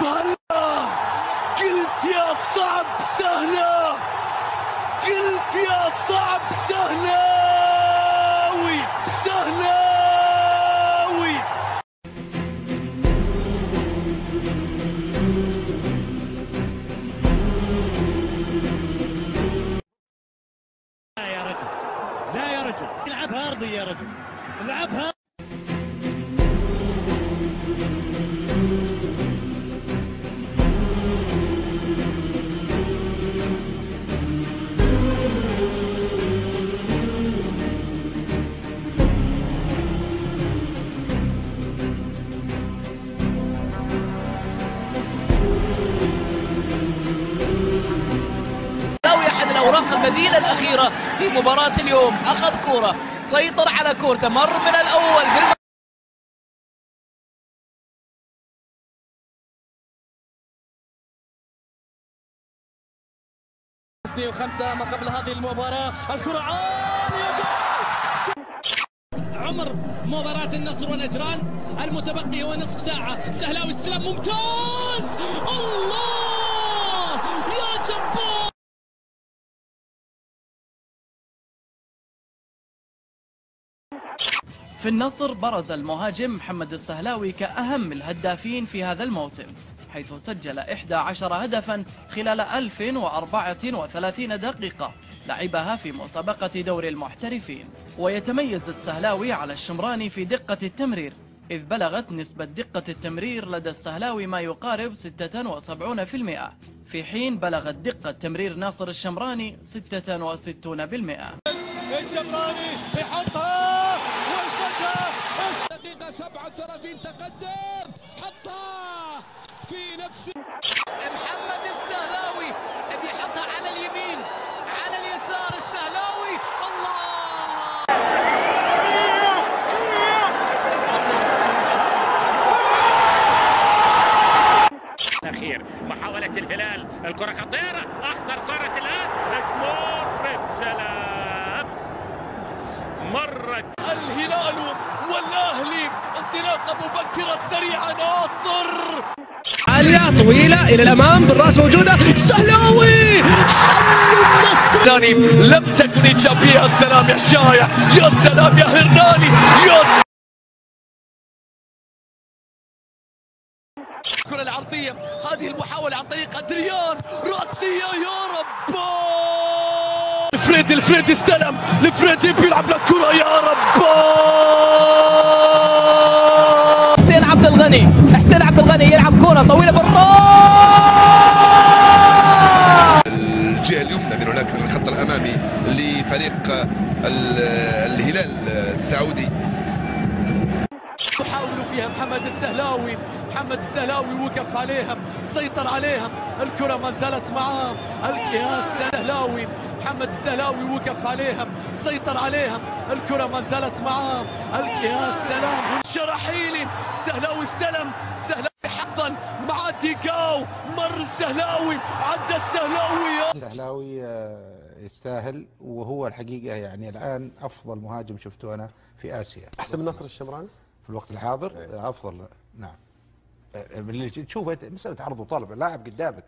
بهلا قلت يا صعب سهلة! قلت يا صعب سهلاوي! سهلاوي! لا يا رجل لا يا رجل العبها ارضي يا رجل العبها البديلة الأخيرة في مباراة اليوم. أخذ كورة. سيطر على كورته مر من الأول. بالم... وخمسة ما قبل هذه المباراة. الكرة عالية! عمر مباراة النصر والنجران المتبقي هو نصف ساعة. سهلاوي استلام ممتاز! الله! في النصر برز المهاجم محمد السهلاوي كأهم الهدافين في هذا الموسم حيث سجل 11 هدفا خلال 1034 دقيقة لعبها في مسابقة دور المحترفين. ويتميز السهلاوي على الشمراني في دقة التمرير إذ بلغت نسبة دقة التمرير لدى السهلاوي ما يقارب 76% في حين بلغت دقة تمرير ناصر الشمراني 66% الشمراني يحطها دقيقة 37 تقدم حطها في نفس محمد السهلاوي بيحطها على اليمين على اليسار السهلاوي. الله! الأخير محاولة الهلال الكرة خطيرة أخطر صارت الآن. تمر بسلام مرت الهلال والاهلي انطلاقه مبكره سريعه ناصر. عالية طويلة إلى الأمام بالرأس موجودة. سهلاوي حل النصر. لم تكن إيجابية يا سلام يا شايع يا سلام يا هرناني يا س- الكرة العرضية هذه المحاولة عن طريق أدريان. رأسية يا رب. الفريدي الفريدي استلم. الفريدي بيلعب للكرة يا رب. يحاول فيها. محمد السهلاوي محمد السهلاوي وقف عليهم سيطر عليهم. الكرة ما زالت معاه الكياس السهلاوي محمد السهلاوي وقف عليهم سيطر عليهم. الكرة ما زالت معاه الكياس سلام. شرحيلي سهلاوي استلم. سهلاوي حظا. مع ديكاو مر السهلاوي. عدى السهلاوي. السهلاوي آه، يستاهل. وهو الحقيقة يعني الآن أفضل مهاجم شفته أنا في آسيا. أحسن من نصر الشمراني؟ في الوقت الحاضر أفضل. نعم. آه، اللي تشوفه مسألة عرض وطلب لاعب قدامك.